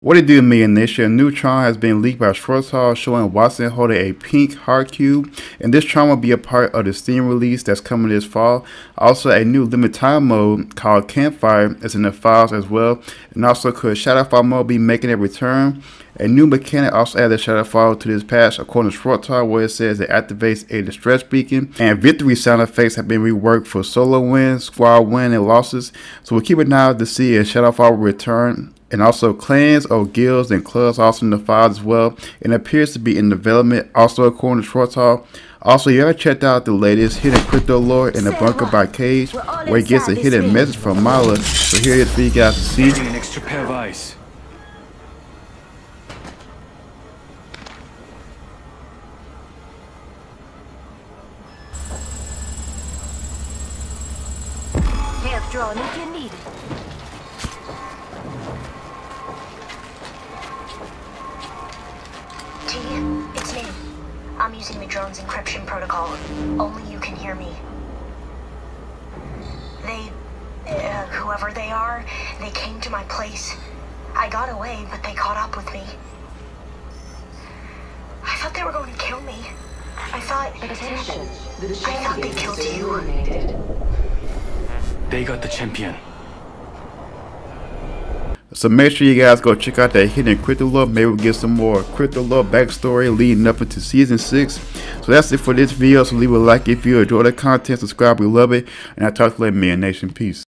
What it do, MilliNation? A new Tron has been leaked by Shrugtal showing Wattson holding a pink heart cube, and this charm will be a part of the Steam release that's coming this fall. Also, a new limited time mode called Campfire is in the files as well, and also could Shadowfall mode be making a return. A new mechanic also added Shadowfall to this patch according to Shrugtal where it says it activates a distress beacon, and victory sound effects have been reworked for solo wins, squad win, and losses. So we'll keep an eye out to see if Shadowfall will return and also clans or guilds and clubs also in the files as well and appears to be in development also according to Shrugtal. Also, you ever checked out the latest hidden crypto lore in the bunker by Cage, where he gets a hidden message from Mala. So here it is for you guys to see. An extra pair of eyes. Half drawn if you need it. I'm using the drone's encryption protocol. Only you can hear me. They, uh, whoever they are, they came to my place. I got away, but they caught up with me. I thought they were going to kill me. I thought, Attention. The I thought they champion killed is you. eliminated. They got the champion. So make sure you guys go check out that hidden crypto lore. Maybe we'll get some more crypto lore backstory leading up into season 6. So that's it for this video. So leave a like if you enjoy the content. Subscribe, we love it. And I talk to you later, man. Nation. Peace.